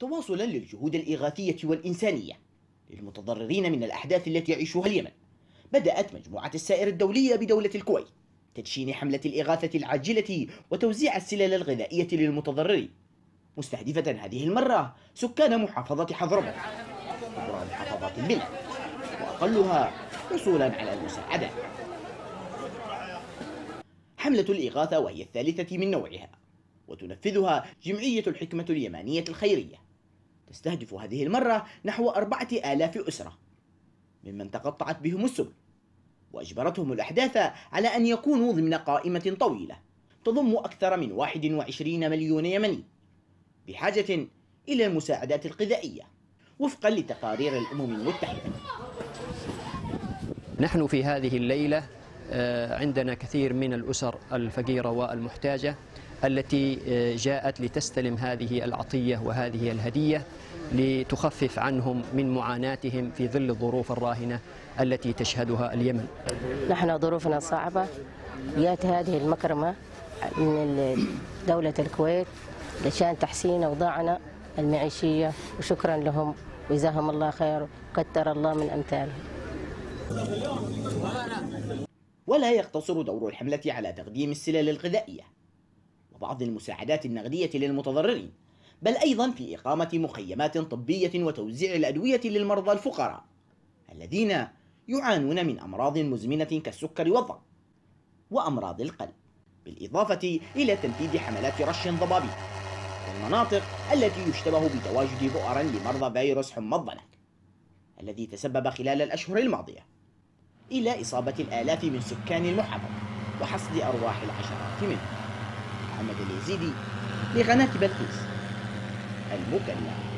تواصلا للجهود الإغاثية والإنسانية للمتضررين من الأحداث التي يعيشها اليمن. بدأت مجموعة السائر الدولية بدولة الكويت تدشين حملة الإغاثة العاجلة وتوزيع السلل الغذائية للمتضررين. مستهدفة هذه المرة سكان محافظة حضرموت. كبرى محافظات البلاد وأقلها حصولا على المساعدة. حملة الإغاثة وهي الثالثة من نوعها وتنفذها جمعية الحكمة اليمانية الخيرية. تستهدف هذه المرة نحو أربعة آلاف أسرة ممن تقطعت بهم السبل وأجبرتهم الأحداث على أن يكونوا ضمن قائمة طويلة تضم أكثر من 21 مليون يمني بحاجة إلى المساعدات الغذائية وفقا لتقارير الأمم المتحدة. نحن في هذه الليلة آه، عندنا كثير من الأسر الفقيرة والمحتاجة. التي آه، جاءت لتستلم هذه العطية وهذه الهدية لتخفف عنهم من معاناتهم في ظل الظروف الراهنة التي تشهدها اليمن. نحن ظروفنا صعبة. جاءت هذه المكرمة من دولة الكويت لشان تحسين أوضاعنا المعيشية وشكرا لهم. وجزاهم الله خير وكتر الله من أمثالهم. ولا يقتصر دور الحملة على تقديم السلل الغذائية. وبعض المساعدات النقدية للمتضررين بل أيضا في إقامة مخيمات طبية وتوزيع الأدوية للمرضى الفقراء الذين يعانون من أمراض مزمنة كالسكر والضغط وأمراض القلب بالإضافة إلى تنفيذ حملات رش ضبابي في المناطق التي يشتبه بتواجد بؤرا لمرضى فيروس حمى الضنك الذي تسبب خلال الأشهر الماضية إلى إصابة الآلاف من سكان المحافظة وحصد أرواح العشرات منهم. محمد اليزيدي لقناة بلقيس المكلف.